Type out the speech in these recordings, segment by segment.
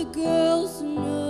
the girls know.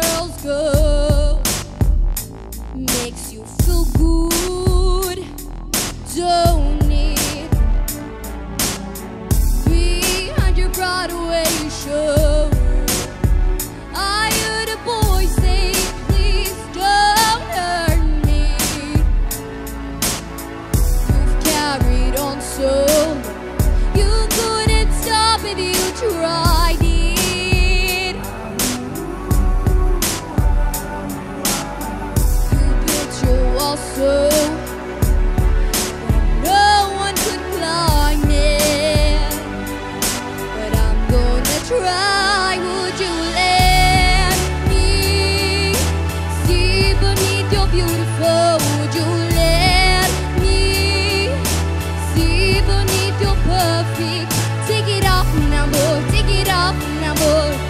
girls go makes you feel good. Don't peak. Take it off now, boy. Take it off now, boy.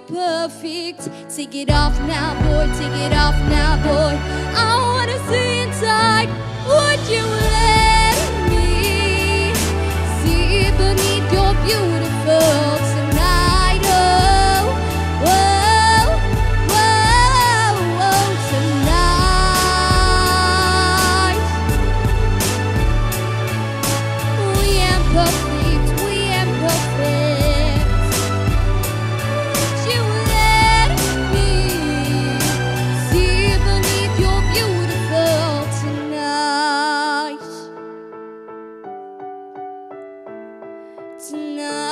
perfect. Take it off now, boy, take it off now, boy. I wanna see inside Would you let me see beneath your beautiful. Perfect. tonight.